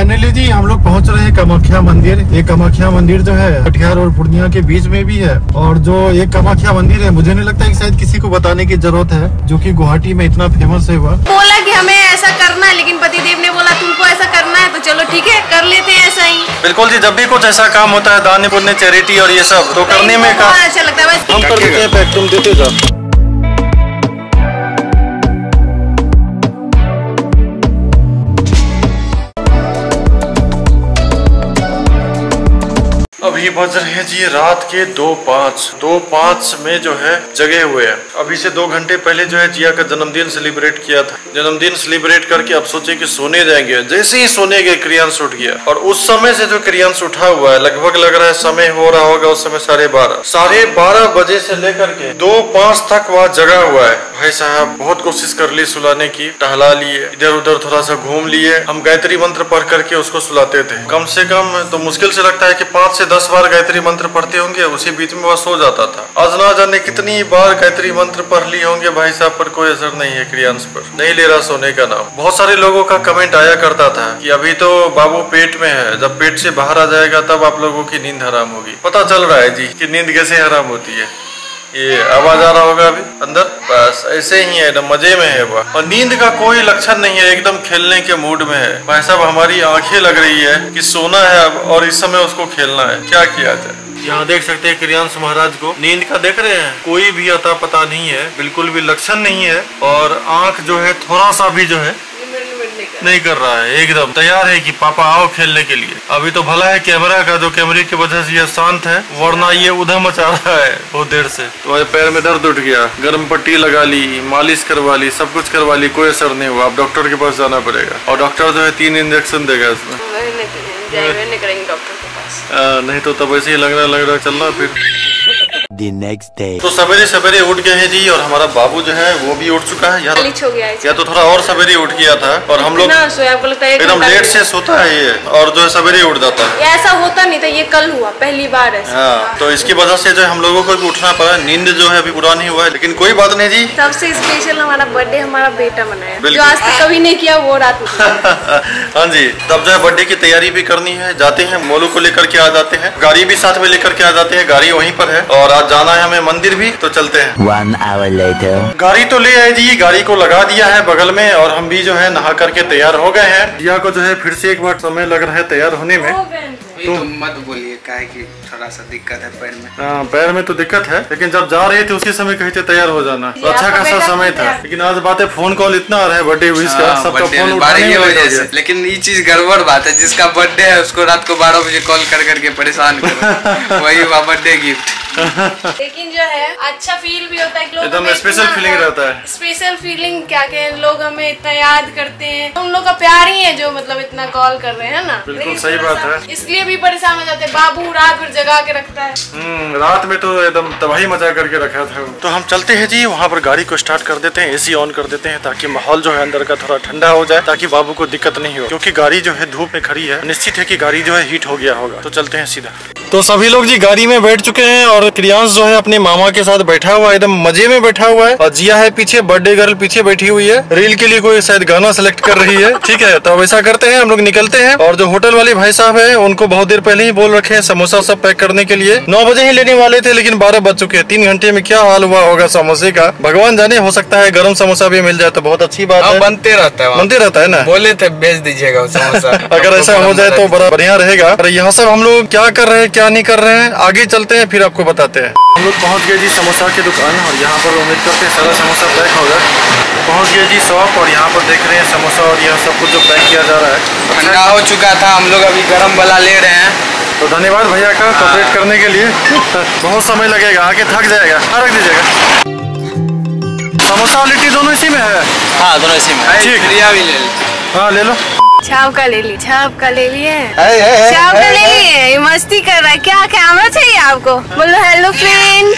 Finally जी हम लोग पहुँच रहे हैं कामाख्या मंदिर। ये कामाख्या मंदिर जो है कटिहार और पूर्णिया के बीच में भी है। और जो ये कामाख्या मंदिर है मुझे नहीं लगता है कि शायद किसी को बताने की ज़रूरत है जो कि गुवाहाटी में इतना फ़ेमस है हुआ बोला कि हमें ऐसा करना है लेकिन पतिदेव ने बोला तुमको ऐसा करना है तो चलो ठीक है कर लेते हैं ऐसा ही। बिल्कुल जी जब भी कुछ ऐसा काम होता है दान पुण्य चैरिटी और ये सब तो करने में अच्छा लगता है हम कर देते हैं अभी बज रहे हैं जी रात के दो पाँच। दो पाँच में जो है जगे हुए हैं। अभी से दो घंटे पहले जो है जिया का जन्मदिन सेलिब्रेट किया था। जन्मदिन सेलिब्रेट करके अब सोचे कि सोने जाएँगे। जैसे ही सोने गए, क्रियांश उठ गया। और उस समय से जो क्रियांश उठा हुआ है, लगभग लग रहा है समय हो रहा होगा उस समय साढ़े बारह। साढ़े बारह बजे से लेकर के दो पाँच तक वहाँ जगा हुआ है। भाई साहब, बहुत कोशिश कर ली सुलाने की। टहला लिए इधर उधर थोड़ा सा घूम लिए। हम गायत्री मंत्र पढ़ करके उसको सुलाते थे। कम से कम तो मुश्किल से लगता है कि पाँच से दस बार गायत्री मंत्र पढ़ते होंगे, उसी बीच में वह सो जाता था। आज ना जाने कितनी बार गायत्री मंत्र पढ़ लिए होंगे, भाई साहब, पर कोई असर नहीं है क्रियांश पर। नहीं ले रहा सोने का नाम। बहुत सारे लोगों का कमेंट आया करता था कि अभी तो बाबू पेट में है, जब पेट से बाहर आ जाएगा, तब आप लोगों की नींद हराम होगी। पता चल रहा है जी की नींद कैसे हराम होती है। ये आवाज़ आ रहा होगा अभी? अंदर? बस, ऐसे ही है, एकदम मज़े में है वह। और नींद का कोई लक्षण नहीं है, एकदम खेलने के मूड में है। भाई साहब, हमारी आँखें लग रही है कि सोना है अब, और इस समय उसको खेलना है। क्या किया जाए? यहाँ देख सकते हैं क्रियांश महाराज को। नींद का देख रहे हैं? कोई भी अता पता नहीं है, बिल्कुल भी लक्षण नहीं है। और आँख जो है, थोड़ा सा भी जो है नहीं कर रहा है। एकदम तैयार है कि पापा आओ खेलने के लिए। अभी तो भला है कैमरा का जो कैमरे की वजह से ये शांत है वरना ये उधर मचा रहा है बहुत देर से। तो पैर में दर्द उठ गया। गर्म पट्टी लगा ली मालिश करवा ली सब कुछ करवा ली कोई असर नहीं हुआ। अब डॉक्टर के पास जाना पड़ेगा। और डॉक्टर जो है तीन इंजेक्शन देगा इसमें। के पास। नहीं तो तब ऐसे ही लग रहा लग रहा चलना फिर। The next day. तो सवेरे सवेरे उठ गए हैं जी और हमारा बाबू जो है वो भी उठ चुका है। यार हो गया या तो थोड़ा और सवेरे उठ गया था और हम लोग ना सोया आपको लगता है एक एकदम लेट से सोता है ये और जो है सवेरे उठ जाता है। ऐसा होता नहीं था ये कल हुआ पहली बार ऐसा। हाँ तो इसकी वजह से जो है हम लोगों को भी उठना पड़ा। नींद जो है अभी पूरा नहीं हुआ है लेकिन कोई बात नहीं जी। सबसे स्पेशल हमारा बर्थडे हमारा बेटा मनाया। जो बिल्कुल। आज तक कभी नहीं किया वो रात हाँ जी तब जो है बर्थडे की तैयारी भी करनी है। जाते हैं मोलू को लेकर के आ जाते हैं। गाड़ी भी साथ में लेकर के आ जाते हैं गाड़ी वहीं पर है। और आज जाना है हमें मंदिर भी तो चलते हैं। One hour later. गाड़ी तो ले आए जी गाड़ी को लगा दिया है बगल में और हम भी जो है नहा करके तैयार हो गए हैं। दिया को जो है फिर से एक बार समय लग रहा है तैयार होने में। वही तो मत बोलिए काहे कि थोड़ा सा दिक्कत है पैर में। हाँ, पैर में तो दिक्कत है लेकिन जब जा रहे थे उसी समय कहे थे तैयार हो जाना। तो अच्छा खासा समय था। लेकिन आज बात है फ़ोन कॉल इतना आ रहा है बर्थडे विश का हाँ, सबका फ़ोन उठाने लेकिन ये चीज़ गड़बड़ बात है जिसका बर्थडे है उसको रात को बारह बजे कॉल कर करके परेशान करो। वही हुआ बर्थडे गिफ्ट लेकिन जो है अच्छा फील भी होता है एकदम इतना- feeling रहता है। स्पेशल फीलिंग क्या कहें लोग हमें इतना याद करते हैं। उन लोग का प्यार ही है जो मतलब इतना कॉल कर रहे हैं ना? बिल्कुल सही बात है। इसलिए भी परेशान हो जाते हैं। बाबू रात भर जगा के रखता है। हम्म, रात में तो एकदम तबाही मज़ा करके रखा था तो हम चलते हैं जी वहाँ पर गाड़ी को स्टार्ट कर देते हैं एसी ऑन कर देते हैं ताकि माहौल जो है अंदर का थोड़ा ठंडा हो जाए ताकि बाबू को दिक्कत नहीं हो। क्योंकि गाड़ी जो है धूप में खड़ी है निश्चित है की गाड़ी जो है हीट हो गया होगा। तो चलते हैं सीधा। तो सभी लोग जी गाड़ी में बैठ चुके हैं और क्रियांश जो है अपने मामा के साथ बैठा हुआ है एकदम मज़े में बैठा हुआ है। और जिया है पीछे बर्थडे गर्ल पीछे बैठी हुई है। रील के लिए कोई शायद गाना सेलेक्ट कर रही है। ठीक है तो अब ऐसा करते हैं हम लोग निकलते हैं। और जो होटल वाले भाई साहब है उनको बहुत देर पहले ही बोल रखे है समोसा सब पैक करने के लिए। नौ बजे ही लेने वाले थे लेकिन बारह बज चुके हैं। तीन घंटे में क्या हाल हुआ होगा समोसे का? भगवान जाने हो सकता है गर्म समोसा भी मिल जाए तो बहुत अच्छी बात हाँ है। बनते रहता है बनते रहता है ना? बोले थे भेज दीजिएगा समोसा। अगर ऐसा हो जाए तो बड़ा बढ़िया रहेगा। और यहाँ सब हम लोग क्या कर रहे हैं क्या नहीं कर रहे हैं? आगे चलते हैं फिर आपको बताते हैं। हम लोग पहुँच गए जी समोसा की दुकान और यहाँ पर उम्मीद करते हैं सारा समोसा पैक होगा पहुँच गए जी शॉप और यहाँ पर देख रहे हैं समोसा और यह सब कुछ जो पैक किया जा रहा है। ठंडा हो चुका था हम लोग अभी गर्म वाला ले रहे हैं। तो धन्यवाद भैया का कोऑपरेट करने के लिए। बहुत समय लगेगा आके थक जाएगा। हाँ रख दीजिएगा। समोसा और लिट्टी दोनों इसी में है? हाँ दोनों इसी में ठीक। प्रिया भी ले ली हाँ ले लो। छाप का ले ली छाप का ले लिए। छाप का है, ले लिए मस्ती कर रहा है। क्या कैमरा चाहिए आपको? बोलो हेलो फ्रेंड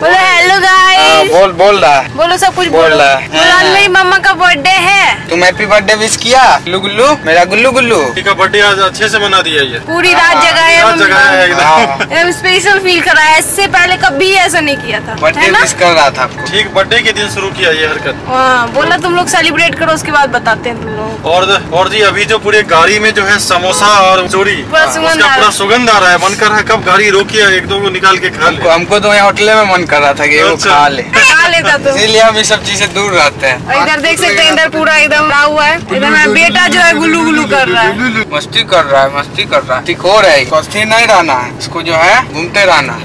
बोलो हेलो हाँ, गाइस बोल बोल रहा बोलो सब कुछ बोल रहा है। बोलो मेरी मम्मा का बर्थडे है। तुम हैप्पी बर्थडे विश किया? गुल्लू गुल्लू मेरा गुल्लू गुल्लू। का बर्थडे आज अच्छे से मना दिया ये। पूरी रात जगाया है हाँ स्पेशल फील कर रहा है इससे पहले कभी ऐसा नहीं किया था। बर्थडे विश कर रहा था ठीक बर्थडे के दिन शुरू किया ये हरकत। हाँ बोला तुम लोग सेलिब्रेट करो उसके बाद बताते हैं तुम लोग और और जी अभी जो पूरे गाड़ी में जो है समोसा और चोरी पूरा सुगंध आ रहा सुगंध आ रहा है। मन कर रहा है कब गाड़ी रोकिए एक दो को निकाल के खा ले। हमको तो यहाँ होटल में मन कर रहा था कि वो अच्छा। खा ले। खा लेता तू। इसीलिए हम इस सब चीज़ से दूर रहते हैं। इधर देख सकते हैं इधर पूरा एकदम रहा हुआ है। इधर मेरा बेटा जो है गुल्लू गुल्लू कर रहा है। मस्ती कर रहा है मस्ती कर रहा है। ठीक हो रहा है स्वस्थ नहीं रहना है। इसको जो है घूमते रहना है।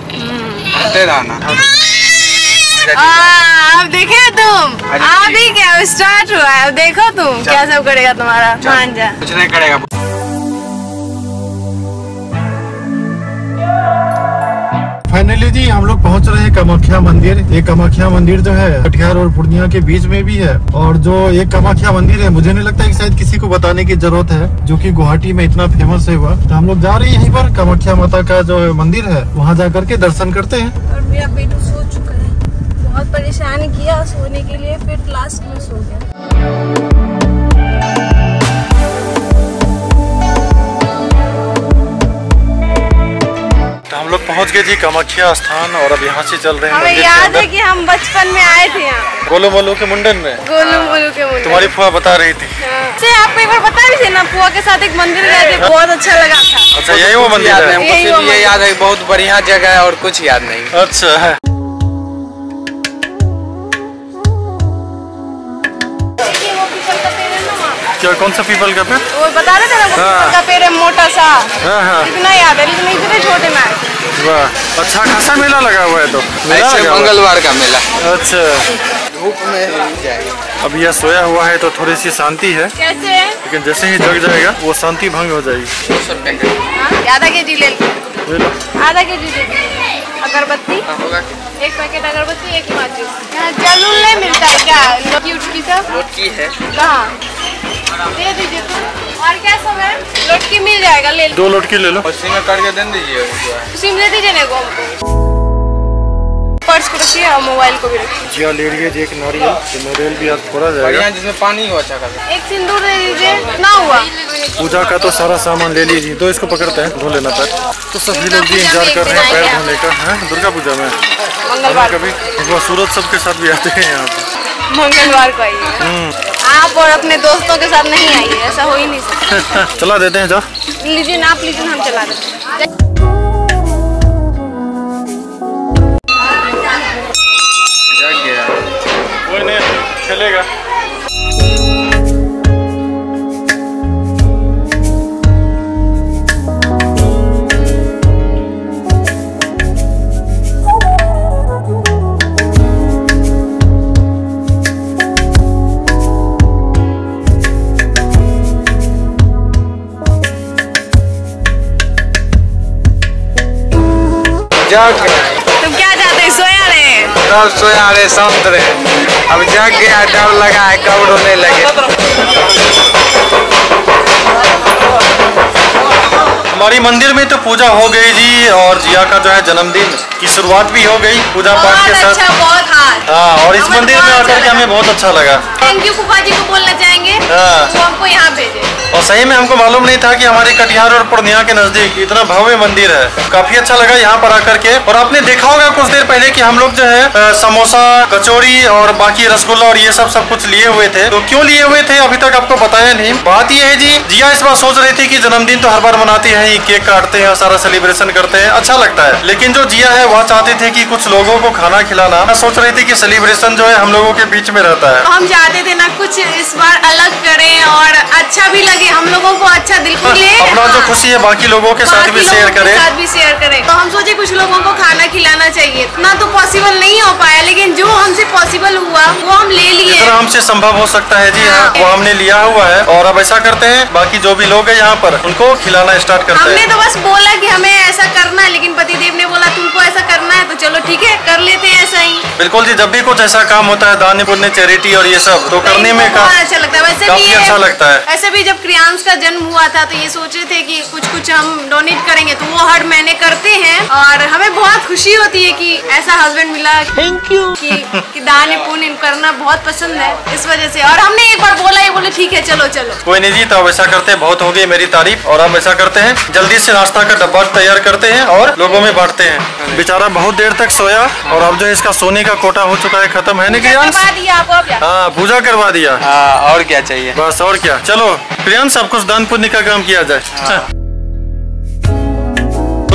घूमते रहना अब देखे तुम। अभी क्या स्टार्ट हुआ है। अब देखो तुम क्या सब करेगा तुम्हारा। मान जा। कुछ नहीं करेगा। फाइनली जी, हम लोग पहुँच रहे हैं कामाख्या मंदिर। ये कामाख्या मंदिर जो है, कटिहार और पूर्णिया के बीच में भी है। और जो ये कामाख्या मंदिर है, मुझे नहीं लगता है कि शायद किसी को बताने की ज़रूरत है, जो कि गुवाहाटी में इतना फ़ेमस है हुआ तो हम लोग जा रहे हैं यहीं पर, कामाख्या माता का जो मंदिर है, वहाँ जा करके दर्शन करते हैं। और मेरा बेटू सो चुका है। बहुत परेशान किया सोने के लिए, फिर लास्ट में सो गया। हम लोग पहुँच गए जी कामाख्या स्थान और अब यहाँ से चल रहे हैं हमें याद है कि हम बचपन में आए थे यहाँ। गोलू मोलू के मुंडन में। गोलू मोलू के मुंडन। तुम्हारी फुआ बता रही थी। से आपको एक बार बता भी थे ना फुआ के साथ एक मंदिर गए थे बहुत अच्छा लगा था। अच्छा यही वो मंदिर याद है। हमको सिर्फ़ ये याद है बहुत बढ़िया जगह है और कुछ याद नहीं। अच्छा क्या कौन सा पीपल का पेड़? वो बता रहे थे ना वो हाँ। पीपल का पेड़ है मोटा सा। हाँ हाँ। इतना याद है लेकिन इतने छोटे में वाह अच्छा खासा मेला लगा हुआ है तो। मेला लगा मंगलवार का मेला। अच्छा। धूप में अब यह सोया हुआ है तो थोड़ी सी शांति है। कैसे? लेकिन जैसे ही जग जाएगा वो शांति भंग हो जाएगी? आधा के जी ले। आधा के जी दे। अगरबत्ती? एक पैकेट अगरबत्ती एक माचिस। यहाँ जलूल नहीं मिलता है क्या? लौकी उटकी सब? रोटी है। कहाँ? दे दीजिए तो। और क्या सब है? लौटकी मिल जाएगा ले दो लोटकी ले लो। उसी में करके दे दीजिए। उसी में दे दीजिए ना हमको। पर्स को रखिए और मोबाइल को भी रखिए। जिया ले लिए जी एक नारियल। तो नारियल भी आज फोड़ा जाएगा। बढ़िया जिसमें पानी हो अच्छा खासा। एक सिंदूर दे दीजिए ना हुआ। पूजा का तो सारा सामान ले लीजिए। दो इसको पकड़ते हैं धो लेना पैर तो सभी लोग भी इंतज़ार कर रहे हैं पैर धोने का है? दुर्गा पूजा में। मंगलवार। कभी वो सूरज सबके साथ भी आते हैं यहाँ पे। मंगलवार को आइए। हम्म, आप और अपने दोस्तों के साथ नहीं आइए ऐसा हो ही नहीं सकता। चला देते हैं जाओ। लीजिए नाप लीजिए हम चला देते हैं। रे शांत रहे। अब जग गया डर लगा है कब रोने लगे। हमारी मंदिर में तो पूजा हो गई जी और जिया का जो है जन्मदिन की शुरुआत भी हो गई पूजा पाठ के साथ। अच्छा बहुत हाँ और इस मंदिर में बहुत आकर के अच्छा हमें बहुत अच्छा लगा। थैंक यू फूफा जी को बोलना चाहेंगे हाँ। वो हमको यहाँ भेजे। और सही में हमको मालूम नहीं था कि हमारे कटिहार और पूर्णिया के नज़दीक इतना भव्य मंदिर है। काफ़ी अच्छा लगा यहाँ पर आकर के। और आपने देखा होगा कुछ देर पहले कि हम लोग जो है समोसा कचौरी और बाकी रसगुल्ला और ये सब सब कुछ लिए हुए थे। तो क्यों लिए हुए थे, अभी तक आपको बताया नहीं। बात ये है जी, जिया इस बार सोच रही थी कि जन्मदिन तो हर बार मनाती है केक काटते हैं, सारा सेलिब्रेशन करते हैं अच्छा लगता है। लेकिन जो जिया है, वह चाहते थे कि कुछ लोगों को खाना खिलाना। मैं सोच रही थी कि सेलिब्रेशन जो है, हम लोगों के बीच में रहता है। हम चाहते थे ना कुछ इस बार अलग करें और अच्छा भी हम लोगों को अच्छा दिल जो हाँ। है बाकी लोगों के साथ भी शेयर करें। साथ भी शेयर करें। तो हम सोचे कुछ लोगों को खाना खिलाना चाहिए। इतना तो पॉसिबल नहीं हो पाया लेकिन जो हमसे पॉसिबल हुआ वो हम ले लिए। जितना हमसे संभव हो सकता है जी हाँ वो हमने लिया हुआ है और अब ऐसा करते हैं बाकी जो भी लोग है यहाँ पर उनको खिलाना स्टार्ट करते हमने तो बस बोला की हमें ऐसा करना है लेकिन पतिदेव ने बोला तुमको ऐसा करना है तो चलो ठीक है कर लेते हैं ऐसा ही। बिल्कुल जी जब भी कुछ ऐसा काम होता है दान पुण्य चैरिटी और ये सब तो करने में अच्छा लगता है। वैसे भी अच्छा लगता है। ऐसे भी जब क्रियांश का जन्म हुआ था तो ये सोचे थे कि कुछ कुछ हम डोनेट करेंगे तो वो हर महीने करते हैं और हमें बहुत खुशी होती है कि ऐसा हस्बैंड मिला थैंक यू कि, कि दान पुण्य करना बहुत पसंद है इस वजह से। और हमने एक बार बोला ये बोले ठीक है चलो चलो। कोई नहीं जी तो अब ऐसा करते हैं बहुत होगी मेरी तारीफ़ और अब ऐसा करते हैं जल्दी से नाश्ता का डब्बा तैयार करते हैं और लोगों में बांटते हैं। बेचारा बहुत देर तक सोया और अब जो इसका सोने का कोटा हो चुका है खत्म है ना? हाँ पूजा करवा दिया। हाँ और क्या चाहिए? बस और क्या? चलो प्रियांश सब कुछ दान पुण्य का काम किया जाए।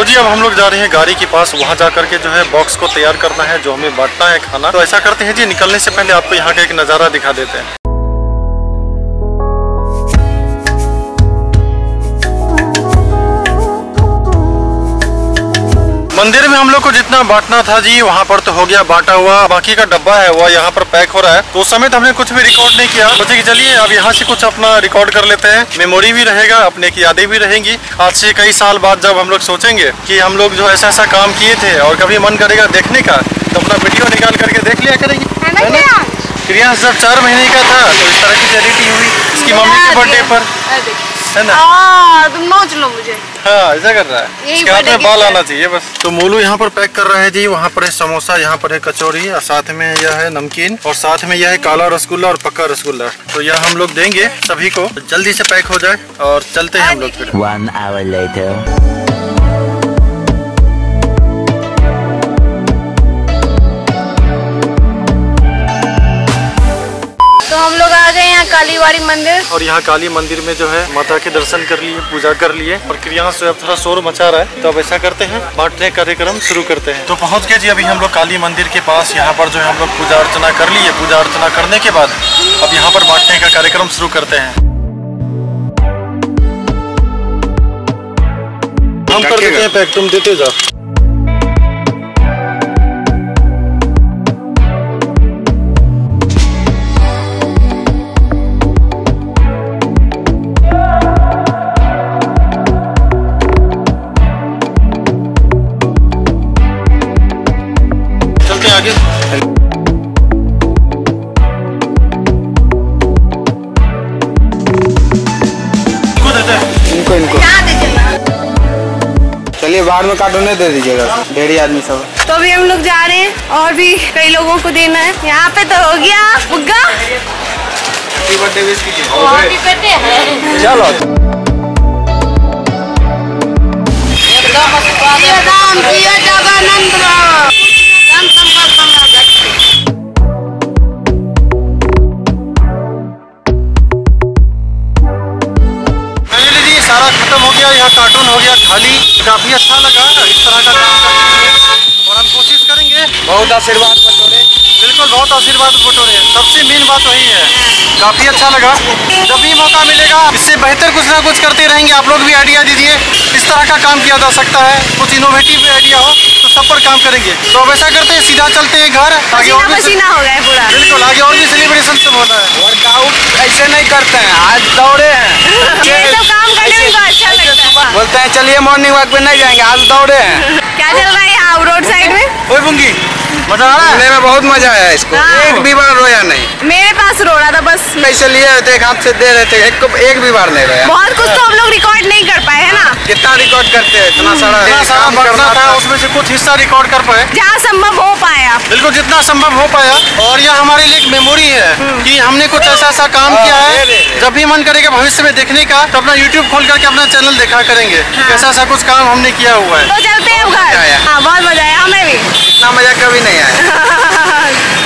जी, अब हम लोग जा रहे हैं गाड़ी के पास। वहाँ जा करके जो है बॉक्स को तैयार करना है, जो हमें बांटना है खाना। तो ऐसा करते हैं जी, निकलने से पहले आपको यहाँ का एक नज़ारा दिखा देते हैं। मंदिर में हम लोग को जितना बांटना था जी वहाँ पर तो हो गया बांटा हुआ। बाकी का डब्बा है वो यहाँ पर पैक हो रहा है। तो उस समय तो हमने कुछ भी रिकॉर्ड नहीं किया। सोचे कि चलिए अब यहाँ से कुछ अपना रिकॉर्ड कर लेते हैं। मेमोरी भी रहेगा अपने की यादें भी रहेंगी। आज से कई साल बाद जब हम लोग सोचेंगे की हम लोग जो ऐसा ऐसा काम किए थे और कभी मन करेगा देखने का तो अपना वीडियो निकाल करके देख लिया करेंगे। है है? प्रियांश जब चार महीने का था तो इस तरह की एडिटिंग हुई इसकी मम्मी के बर्थडे पर। अरे। देखिए। है ना? हाँ तुम नोच लो मुझे। हाँ ऐसा कर रहा है। इसके हाथ में बाल आना चाहिए बस। तो मोलू यहाँ पर पैक कर रहा है जी वहाँ पर है समोसा यहाँ पर है कचौरी और साथ में यह है नमकीन और साथ में यह है काला रसगुल्ला और पक्का रसगुल्ला। तो यह हम लोग देंगे सभी को जल्दी से पैक हो जाए और चलते हैं हम लोग फिर। One hour later. तो हम लोग गए यहाँ कालीवाड़ी मंदिर। और यहाँ काली मंदिर में जो है माता के दर्शन कर लिए पूजा कर लिए और क्रियांश जो है थोड़ा शोर मचा रहा है। तो अब ऐसा करते हैं बांटने का कार्यक्रम शुरू करते हैं। तो पहुँच गए जी अभी हम लोग काली मंदिर के पास। यहाँ पर जो है हम लोग पूजा अर्चना कर लिए। पूजा अर्चना करने के बाद अब यहाँ पर बांटने का कार्यक्रम शुरू करते हैं। हम कर देते हैं पैक तुम देते जाओ। चलिए बाहर में कार्टून दे दीजिएगा। ढेरी आदमी सब। तो अभी हम लोग जा रहे हैं और भी कई लोगों को देना है। यहाँ पे तो हो गया बुग्गा है चलो। सारा खत्म हो गया यहाँ हो गया खाली। काफ़ी अच्छा लगा। इस तरह का काम करने और हम कोशिश करेंगे। बहुत आशीर्वाद बटोरे। बिल्कुल बहुत आशीर्वाद बटोरे। सबसे मेन बात वही है। काफ़ी अच्छा लगा। जब भी मौका मिलेगा इससे बेहतर कुछ ना कुछ करते रहेंगे। आप लोग भी आइडिया दीजिए। इस तरह का काम किया जा सकता है। कुछ इनोवेटिव आइडिया हो। सब पर काम करेंगे। तो अब ऐसा करते हैं सीधा चलते हैं घर आगे और भी पसीना हो गया पूरा। बिल्कुल आगे और भी सेलिब्रेशन सब होना है। वर्कआउट ऐसे नहीं करते हैं आज दौड़े हैं। काम करने में अच्छा लगता है। बोलते हैं चलिए मॉर्निंग वॉक पे नहीं जाएँगे आज दौड़े हैं। क्या चल रहा है यहाँ रोड साइड में? ओए बुंगी मज़ा आ रहा है? में बहुत मज़ा आया इसको। हाँ। एक भी बार रोया नहीं। मेरे पास रो रहा था बस। कैसे लिए रहते एक हाथ से दे रहे थे एक को एक भी बार नहीं रोया। बहुत कुछ तो हम लोग रिकॉर्ड नहीं कर पाए है ना? कितना रिकॉर्ड करते हैं इतना सारा इतना सारा बढ़ना था। उसमें से कुछ हिस्सा रिकॉर्ड कर पाए। जहाँ संभव हो पाया बिल्कुल जितना संभव हो पाया। और यह हमारे लिए एक मेमोरी है कि हमने कुछ ऐसा ऐसा काम किया है। जब भी मन करेगा भविष्य में देखने का तो अपना यूट्यूब खोल करके अपना चैनल देखा करेंगे ऐसा ऐसा कुछ काम हमने किया हुआ है। तो चलते हैं घर। हाँ बहुत मज़ा आया। हमें भी। इतना मज़ा कभी नहीं आया।